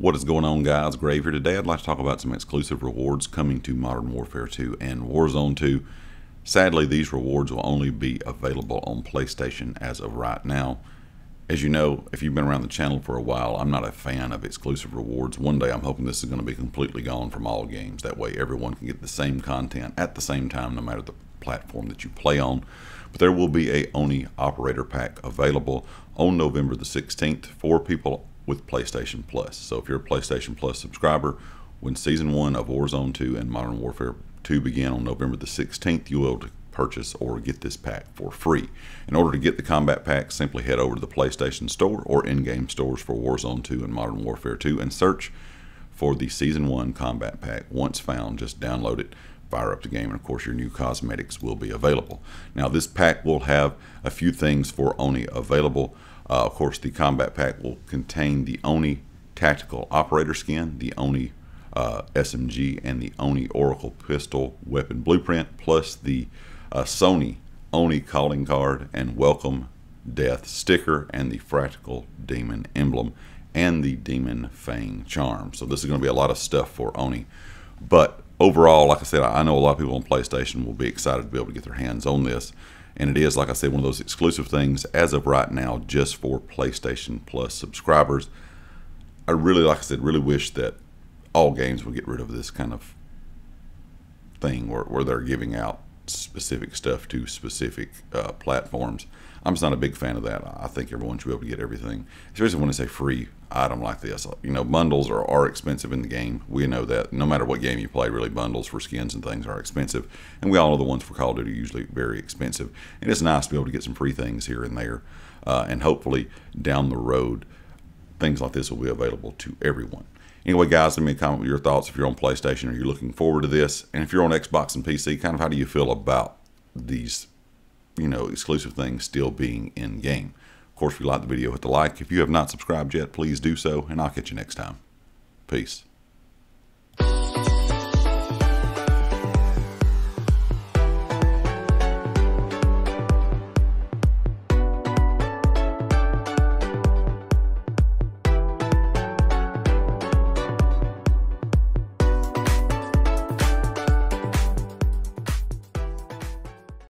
What is going on, guys? Grave here today. I'd like to talk about some exclusive rewards coming to Modern Warfare 2 and Warzone 2. Sadly, these rewards will only be available on PlayStation as of right now. As you know, if you've been around the channel for a while, I'm not a fan of exclusive rewards. One day I'm hoping this is going to be completely gone from all games. That way everyone can get the same content at the same time no matter the platform that you play on. But there will be a Oni Operator Pack available on November the 16th for people with PlayStation Plus. So if you're a PlayStation Plus subscriber, when Season 1 of Warzone 2 and Modern Warfare 2 begin on November the 16th, you will purchase or get this pack for free. In order to get the combat pack, simply head over to the PlayStation Store or in-game stores for Warzone 2 and Modern Warfare 2 and search for the Season 1 combat pack. Once found, just download it, fire up the game, and of course your new cosmetics will be available. Now this pack will have a few things for Oni available. Uh, of course, the combat pack will contain the Oni tactical operator skin, the Oni uh, SMG, and the Oni Oracle pistol weapon blueprint, plus the uh, Sony Oni calling card and welcome death sticker, and the fractal demon emblem, and the demon fang charm. So this is going to be a lot of stuff for Oni. But overall, like I said, I know a lot of people on PlayStation will be excited to be able to get their hands on this. And it is, like I said, one of those exclusive things as of right now just for PlayStation Plus subscribers. I really, like I said, really wish that all games would get rid of this kind of thing where, where they're giving out specific stuff to specific uh, platforms. I'm just not a big fan of that. I think everyone should be able to get everything, especially when it's a free item like this. You know, bundles are, are expensive in the game. We know that. No matter what game you play, really, bundles for skins and things are expensive. And we all know the ones for Call of Duty are usually very expensive. And it's nice to be able to get some free things here and there. Uh, and hopefully, down the road, things like this will be available to everyone. Anyway, guys, let me comment with your thoughts if you're on PlayStation or you're looking forward to this. And if you're on Xbox and PC, kind of how do you feel about these you know, exclusive things still being in game. Of course, if you like the video, hit the like. If you have not subscribed yet, please do so, and I'll catch you next time. Peace.